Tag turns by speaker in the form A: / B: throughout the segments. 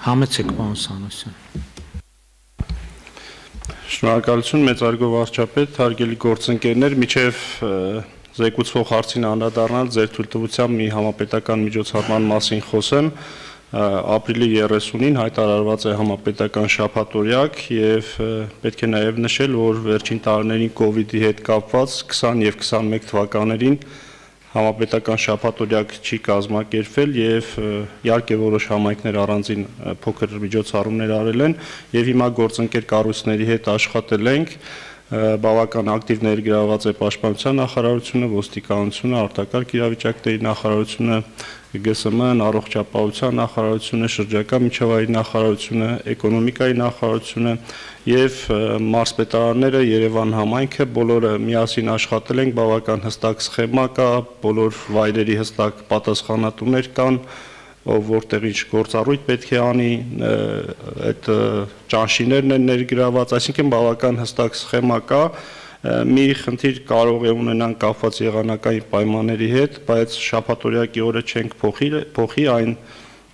A: Համեցեք, պարոն Սանոսյան։
B: Շնորհակալություն մեծարգո վարչապետ, հարգելի գործընկերներ, միջև զեկուցվող հարցին անդրադառնալ ձեր թույլտվությամբ մի համապետական միջոցառման մասին խոսեմ ապրիլի 30-ին հայտարարված է համապետական շաբաթօրյակ եւ պետք է նաեւ նշել, որ վերջին տարիներին կ ូវ իդի հետ կապված 20 եւ 21 թվականներին համապետական շաբաթօրյակ չի կազմակերպվել եւ իհարկե որոշ համայնքներ առանձին փոքր միջոցառումներ արել են եւ հիմա գործընկեր կառույցների հետ աշխատել ենք բավական ակտիվ ներգրաված է պաշտպանության նախարարությունը, ոստիկանությունը, արտակարգ իրավիճակների նախարարությունը, ԳՍՄ-ն, առողջապահության նախարարությունը, շրջակա միջավայրի նախարարությունը, էկոնոմիկայի նախարարությունը եւ մարզպետարանները, Երևան համայնքը բոլորը միասին աշխատել ենք, բավական հստակ սխեմա կա, բոլոր վայրերի հստակ պատասխանատուներ կան, որտեղ ինչ գործառույթ պետք է անի, այդ ճանշիներն են ներգրաված, այսինքն բավական հստակ սխեմա կա, մի խնդիր կարող է ունենան կապված եղանակային պայմանների հետ, բայց շաբաթօրյակի օրը չենք փոխի, փոխի այն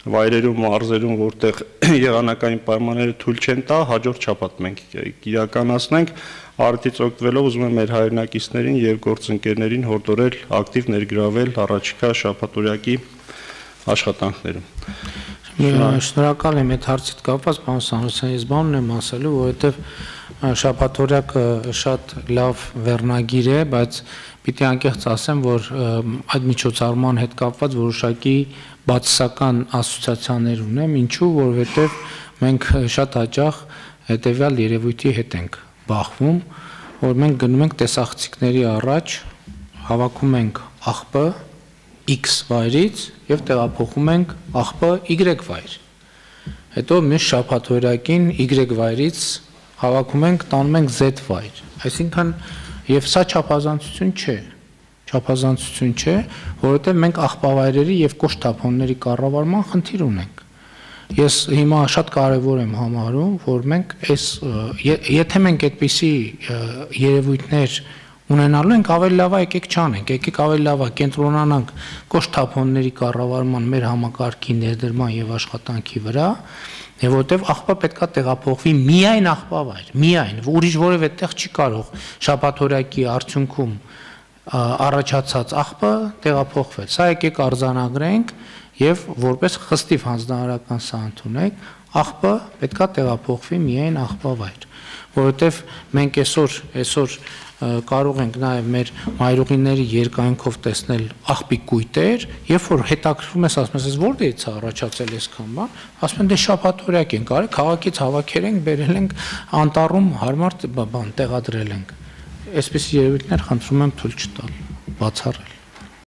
B: վայրերում, մարզերում, որտեղ եղանակային պայմանները թույլ չեն տա, հաջորդ շաբաթ մենք իրականացնենք արդից օգտվելով ուզում եմ մեր հայրենակիցներին եւ գործընկերներին հորդորել ակտիվ ներգրավել առաջիկա շաբաթօրյակի աշխատանքներում։
A: Շնորհակալ եմ այդ հարցით կապված, պարոն Սանոսյան, ես բանն եմ ասելու, որովհետեւ շաբաթօրյակը շատ լավ վերնագիր է, բայց պիտի անկեղծ ասեմ, որ այդ միջոցառման հետ կապված որոշակի բացասական ասոցիացիաներ ունեմ, ինչու, որովհետև մենք շատ հաճախ հետեւյալ երևույթի հետ ենք բախվում, որ մենք գնում ենք տեսախցիկների առաջ, հավաքում ենք աղբը X վայրից եւ տեղափոխում ենք աղբը Y վայր։ Հետո մյուս շաբաթօրյակին Y վայրից հավաքում ենք, տանում ենք Z վայր։ Այսինքն եւ սա չափազանցություն չէ։ Չափազանցություն չէ, որովհետեւ մենք աղբավայրերի եւ կոշտ թափոնների կառավարման խնդիր ունենք։ Ես հիմա շատ կարևոր եմ համարում, որ մենք այս եթե մենք այդպիսի երևույթներ ունենալու ենք ավելի լավ է եկեք չանենք, եկեք ավելի լավ է կենտրոնանանք կոշտ թափոնների կառավարման մեր համակարգի ներդրման եւ աշխատանքի վրա, Եվ որտեվ աղբա պետքա տեղափոխվի միայն աղբավայր, միայն, ուրիշ որևէ տեղ չի կարող շաբաթօրյակի արդյունքում առաջացած աղբը տեղափոխվել։ Սա եկեք արձանագրենք եւ որպես խստիվ հանձնարարական սա ընդունեք, աղբը պետքա տեղափոխվի միայն աղբավայր, որովհետեւ մենք այսօր այսօր կարող ենք նաև մեր մայրուղիների երկայնքով տեսնել աղբի կույտեր, երբ որ հետաքրվում ես, ասում ես, որտեղից է առաջացել այսքան բան, ասում են դե շաբաթօրյակ ենք արել, քաղաքից հավաքել ենք, բերել ենք անտառում հարմար բան տեղադրել ենք։ Այսպես երևույթներ խնդրում եմ թույլ չտալ, բացառել։